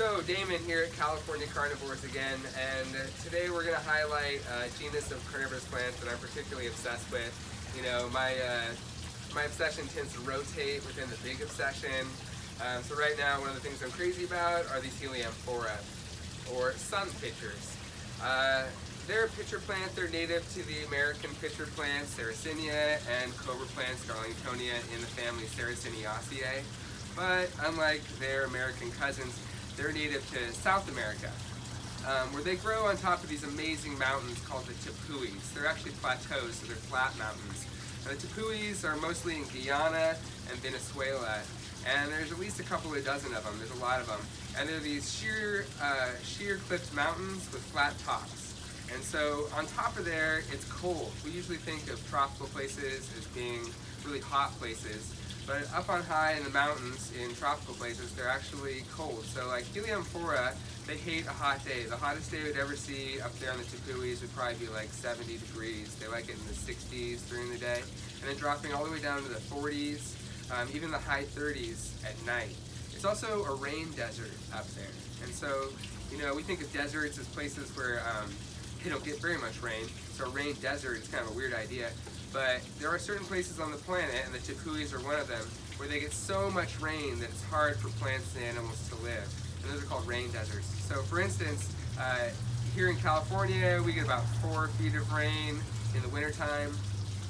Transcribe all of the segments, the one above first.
So Damon here at California Carnivores again, and today we're going to highlight a genus of carnivorous plants that I'm particularly obsessed with. You know, my uh, my obsession tends to rotate within the big obsession. Um, so right now, one of the things I'm crazy about are these Heliamphora, or sun pitchers. Uh, they're a pitcher plant. They're native to the American pitcher plant, Sarracenia, and cobra plant, Darlingtonia, in the family Sarraceniaceae. But unlike their American cousins, they're native to South America, um, where they grow on top of these amazing mountains called the Tepuis. They're actually plateaus, so they're flat mountains. And the Tepuis are mostly in Guyana and Venezuela, and there's at least a couple of dozen of them. There's a lot of them. And they're these sheer, uh, sheer clipped mountains with flat tops. And so on top of there, it's cold. We usually think of tropical places as being really hot places, but up on high in the mountains, in tropical places, they're actually cold. So like Heliamphora, they hate a hot day. The hottest day we'd ever see up there on the Tepuis would probably be like 70 degrees. They like it in the 60s during the day. And then dropping all the way down to the 40s, um, even the high 30s at night. It's also a rain desert up there. And so, you know, we think of deserts as places where um, they don't get very much rain. So a rain desert is kind of a weird idea. But there are certain places on the planet, and the Tepuis are one of them, where they get so much rain that it's hard for plants and animals to live. And those are called rain deserts. So for instance, uh, here in California, we get about four feet of rain in the wintertime.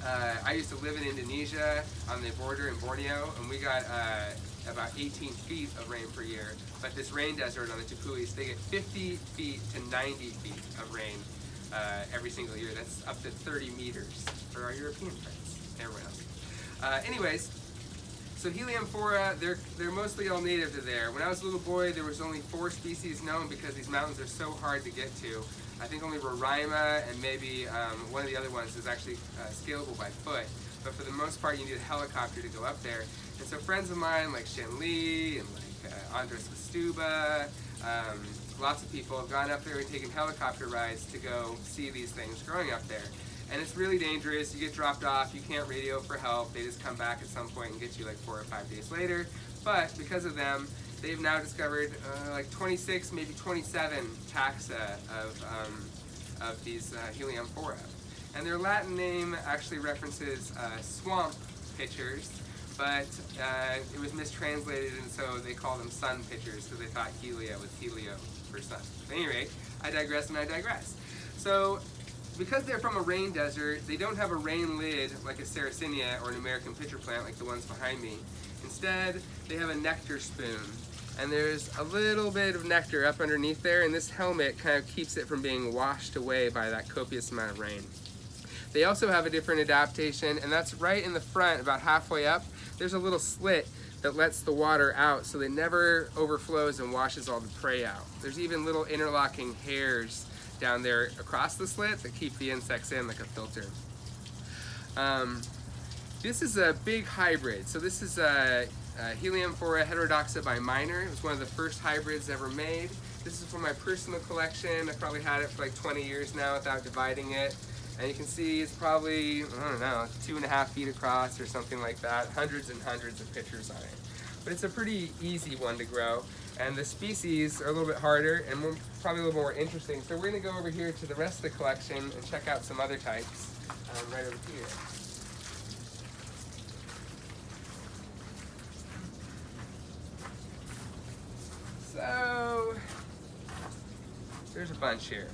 Uh, I used to live in Indonesia on the border in Borneo, and we got uh, about 18 feet of rain per year. But this rain desert on the Tepuis, they get 50 feet to 90 feet of rain uh, every single year. That's up to 30 meters for our European friends, everyone else. Uh, anyways, so Heliamphora, they're, they're mostly all native to there. When I was a little boy, there was only four species known because these mountains are so hard to get to. I think only Roraima and maybe um, one of the other ones is actually uh, scalable by foot. But for the most part, you need a helicopter to go up there. And so friends of mine like Shen Li and like uh, Andres Wistuba, um, lots of people have gone up there and taken helicopter rides to go see these things growing up there. And it's really dangerous. You get dropped off, you can't radio for help. They just come back at some point and get you like four or five days later. But because of them, they've now discovered uh, like 26, maybe 27 taxa of, um, of these uh, Heliamphora. And their Latin name actually references uh, swamp pitchers, but uh, it was mistranslated and so they call them sun pitchers because they thought Helia was Helio for sun. At any rate, I digress and I digress. So because they're from a rain desert, they don't have a rain lid like a Sarracenia or an American pitcher plant like the ones behind me. Instead, they have a nectar spoon. And there's a little bit of nectar up underneath there, and this helmet kind of keeps it from being washed away by that copious amount of rain. They also have a different adaptation, and that's right in the front, about halfway up. There's a little slit that lets the water out so it never overflows and washes all the prey out. There's even little interlocking hairs down there across the slit that keep the insects in like a filter. Um, this is a big hybrid. So this is a, a heterodoxa by Minor. It was one of the first hybrids ever made. This is from my personal collection. I probably had it for like 20 years now without dividing it. And you can see it's probably, I don't know, two and a half feet across or something like that. Hundreds and hundreds of pictures on it. But it's a pretty easy one to grow. And the species are a little bit harder and more, probably a little more interesting. So we're gonna go over here to the rest of the collection and check out some other types um, right over here. So, there's a bunch here.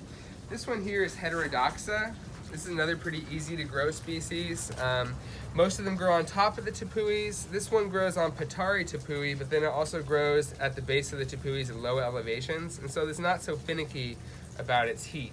This one here is Heterodoxa. This is another pretty easy to grow species. Um, most of them grow on top of the tepuis. This one grows on Patari tepui, but then it also grows at the base of the tepuis at low elevations. And so it's not so finicky about its heat.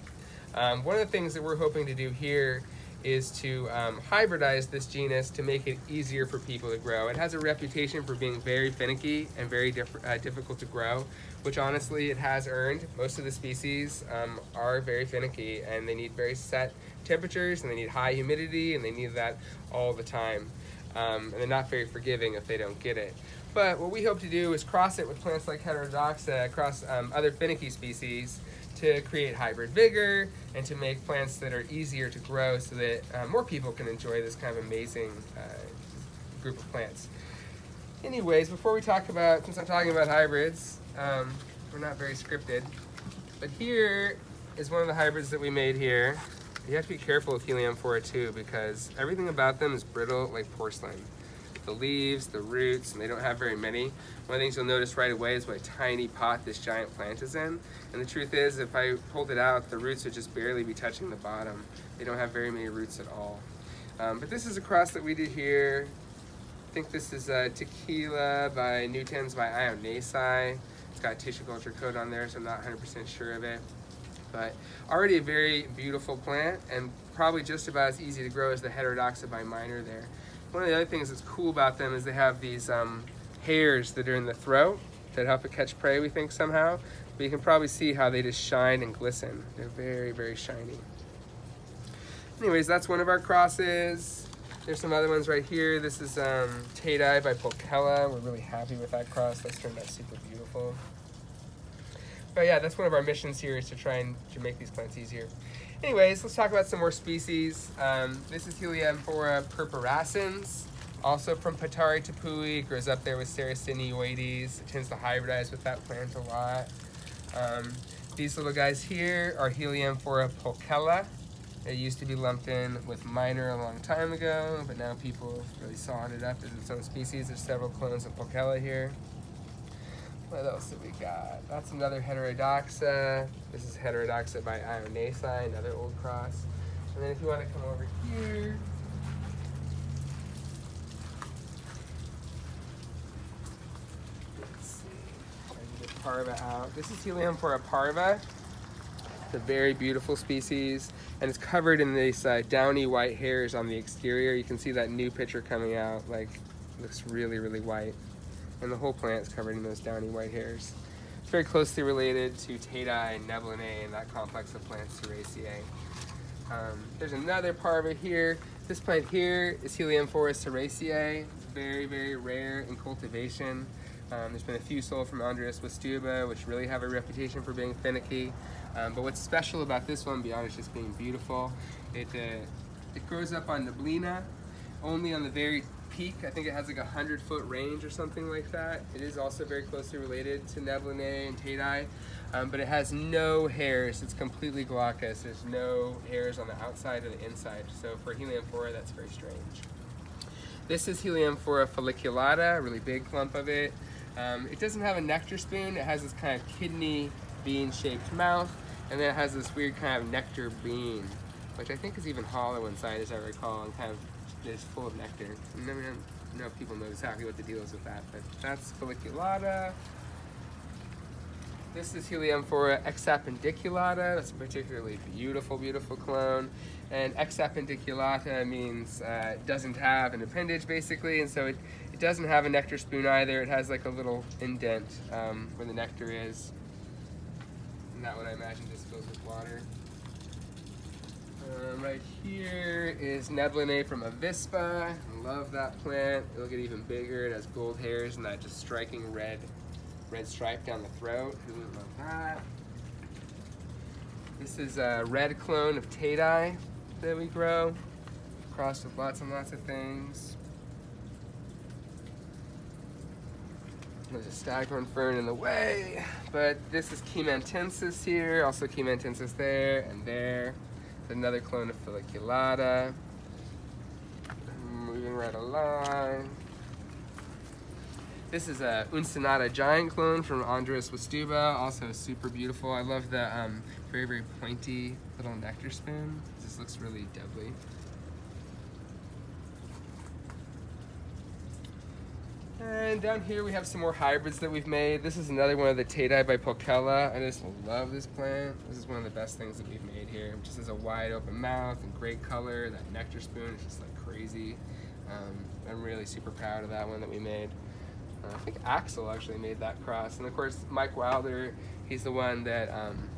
Um, one of the things that we're hoping to do here is to um, hybridize this genus to make it easier for people to grow. It has a reputation for being very finicky and very diff uh, difficult to grow, which honestly it has earned. Most of the species um, are very finicky and they need very set temperatures and they need high humidity and they need that all the time. Um, and they're not very forgiving if they don't get it. But what we hope to do is cross it with plants like Heterodoxa across um, other finicky species to create hybrid vigor and to make plants that are easier to grow so that uh, more people can enjoy this kind of amazing uh, group of plants. Anyways, before we talk about, since I'm talking about hybrids, um, we're not very scripted. But here is one of the hybrids that we made here. You have to be careful with Heliamphora too because everything about them is brittle like porcelain. The leaves, the roots, and they don't have very many. One of the things you'll notice right away is what a tiny pot this giant plant is in. And the truth is, if I pulled it out, the roots would just barely be touching the bottom. They don't have very many roots at all. Um, but this is a cross that we did here. I think this is a Tequila by Nutans by Ionasii. It's got tissue culture coat on there, so I'm not 100% sure of it. But already a very beautiful plant and probably just about as easy to grow as the Heterodoxa by Minor there. One of the other things that's cool about them is they have these um, hairs that are in the throat that help it catch prey, we think, somehow. But you can probably see how they just shine and glisten. They're very, very shiny. Anyways, that's one of our crosses. There's some other ones right here. This is um, Tatei by Pulchella. We're really happy with that cross. That's turned out super beautiful. But yeah, that's one of our missions here is to try and to make these plants easier. Anyways, let's talk about some more species. Um, this is Heliamphora purpurascens, also from Patari tepui. It grows up there with Sarracenioides. It tends to hybridize with that plant a lot. Um, these little guys here are Heliamphora pulchella. It used to be lumped in with minor a long time ago, but now people really sawed it up as its own species. There's several clones of pulchella here. What else have we got? That's another heterodoxa. This is heterodoxa by Ionasii, another old cross. And then if you want to come over here, let's see. Parva out. This is Heliamphora parva. It's a very beautiful species, and it's covered in these uh, downy white hairs on the exterior. You can see that new picture coming out, like, looks really, really white and the whole plant is covered in those downy white hairs. It's very closely related to Tatei and Neblinae and that complex of plants, Ceracea. Um, there's another parva here. This plant here is Heliamphora ceracea. It's very, very rare in cultivation. Um, there's been a few sold from Andreas Wistuba, which really have a reputation for being finicky. Um, but what's special about this one, beyond it just being beautiful, it, uh, it grows up on Neblina, only on the very peak. I think it has like a hundred foot range or something like that. It is also very closely related to Neblinae and Tatei, um, but it has no hairs. It's completely glaucous. There's no hairs on the outside or the inside. So for Heliamphora, that's very strange. This is Heliamphora folliculata, a really big clump of it. Um, it doesn't have a nectar spoon. It has this kind of kidney bean shaped mouth, and then it has this weird kind of nectar bean, which I think is even hollow inside as I recall, and kind of is full of nectar. I don't know if people know exactly what the deal is with that, but that's folliculata. This is Heliamphora exappendiculata. That's a particularly beautiful, beautiful clone. And exappendiculata means uh, doesn't have an appendage, basically, and so it, it doesn't have a nectar spoon either. It has like a little indent um, where the nectar is. And that I imagine just fills with water. Right here is Neblinae from Avispa. Love that plant. It'll get even bigger. It has gold hairs and that just striking red, red stripe down the throat. Who would love that? This is a red clone of Tatei that we grow, crossed with lots and lots of things. There's a staghorn fern in the way, but this is Chimantensis here, also Chimantensis there and there another clone of Folliculata. Moving right along. This is a Uncinata giant clone from Andres Wistuba, also super beautiful. I love the um, very, very pointy little nectar spoon. This looks really deadly. And down here we have some more hybrids that we've made. This is another one of the Tatei by Pulchella. I just love this plant. This is one of the best things that we've made here. It just has a wide open mouth and great color. That nectar spoon is just like crazy. Um, I'm really super proud of that one that we made. Uh, I think Axel actually made that cross. And of course, Mike Wilder, he's the one that um,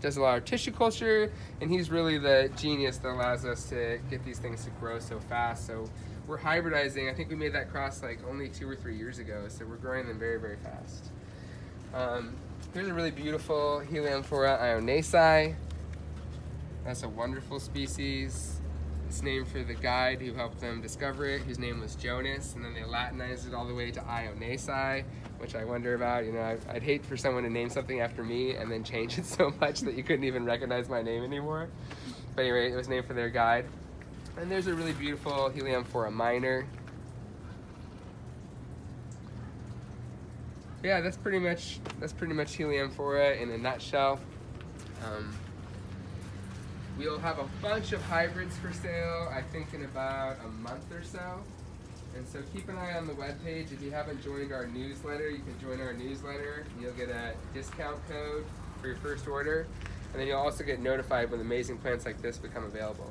does a lot of tissue culture, and he's really the genius that allows us to get these things to grow so fast. So we're hybridizing. I think we made that cross like only two or three years ago, so we're growing them very, very fast. Um, here's a really beautiful Heliamphora ionasii. That's a wonderful species. It's named for the guide who helped them discover it, whose name was Jonas, and then they Latinized it all the way to Ionasii, which I wonder about. You know, I, I'd hate for someone to name something after me and then change it so much that you couldn't even recognize my name anymore. But anyway, it was named for their guide. And there's a really beautiful Heliamphora minor. Yeah, that's pretty much that's pretty much Heliamphora in a nutshell. Um, we'll have a bunch of hybrids for sale, I think in about a month or so. And so keep an eye on the webpage. If you haven't joined our newsletter, you can join our newsletter. You'll get a discount code for your first order. And then you'll also get notified when amazing plants like this become available.